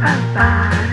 ba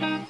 Bye.